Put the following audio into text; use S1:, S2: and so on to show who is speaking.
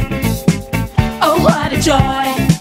S1: Oh, what a joy!